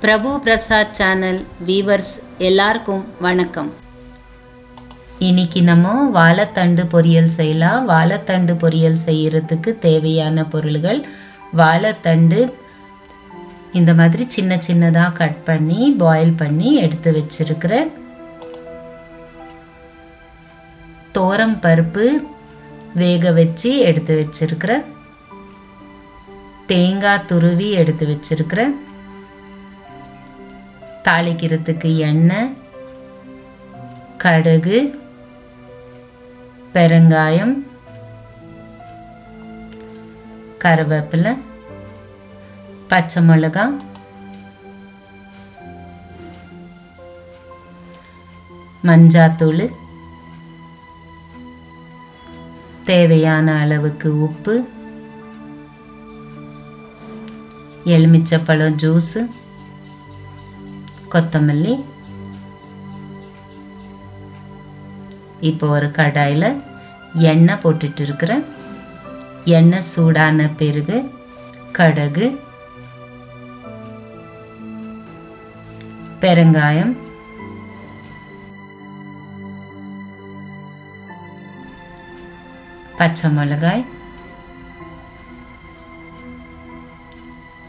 பிரபு Prasad channel viewers எல்லாருக்கும் வணக்கம். இன்னைக்கு நம்ம வாழைத்தண்டு பொரியல் செய்யலாம். வாழைத்தண்டு பொரியல் செய்யறதுக்கு தேவையான பொருள்கள் வாழைத்தண்டு. இந்த மாதிரி சின்ன சின்னதாக கட் பண்ணி பாயில் பண்ணி எடுத்து வச்சிருக்கிறேன் தோரம் பருப்பு வேக வச்சு எடுத்து வச்சிருக்கிறேன் தேங்காய் துருவி எடுத்து வச்சிருக்கிறேன் தாளிக்கிறதுக்கு எண்ணெய் கடுகு பெருங்காயம் கருவேப்பிலை பச்சை மிளகாய் மஞ்சாத்தூள் தேவையான அளவுக்கு உப்பு எலுமிச்சப்பழம் ஜூஸு கொத்தமல்லி. இப்போ ஒரு கடாயில் எண்ணெய் போட்டுட்டு இருக்கிறேன். எண்ணெய் சூடான பிறகு கடுகு பெருங்காயம் பச்சை மிளகாய்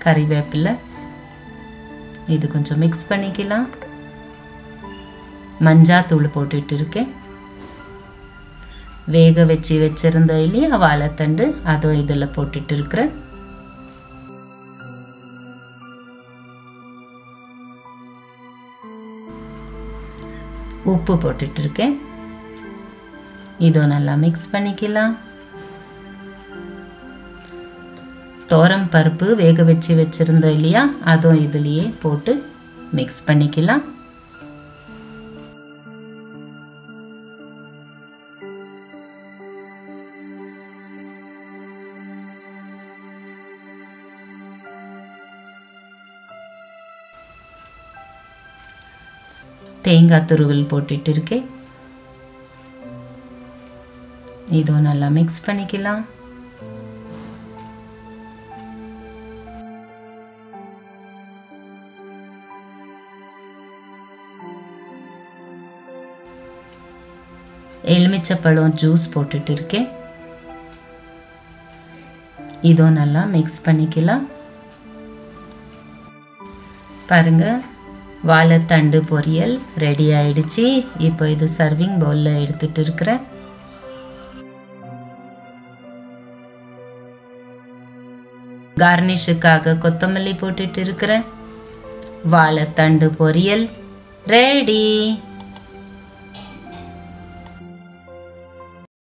கறிவேப்பிலை இது கொஞ்சம் மிக்ஸ் பண்ணிக்கலாம். மஞ்சாத்தூள் போட்டுட்டு இருக்கேன். வேக வச்சு வச்சுருந்தோம் இல்லையா வாழைத்தண்டு அதுவும் இதில் போட்டுட்டு இருக்கிறேன். உப்பு போட்டுட்டு இருக்கேன். இதோ நல்லா மிக்ஸ் பண்ணிக்கலாம். தோரம் பருப்பு வேக வச்சு வச்சுருந்தோம் இல்லையா? அதுவும் இதுலேயே போட்டு மிக்ஸ் பண்ணிக்கலாம். தேங்காய் துருவல் போட்டுட்டு இருக்கேன். இதுவும் நல்லா மிக்ஸ் பண்ணிக்கலாம். எலுமிச்சப்பழம் ஜூஸ் போட்டுட்டு இருக்கேன் இதுவும் நல்லா மிக்ஸ் பண்ணிக்கலாம். பாருங்க வாழைத்தண்டு பொரியல் ரெடி ஆயிடுச்சு. இப்போ இது சர்விங் பவுலில் எடுத்துட்டு இருக்கிறேன் கார்னிஷுக்காக கொத்தமல்லி போட்டுட்டு இருக்கிறேன் வாழைத்தண்டு பொரியல் ரெடி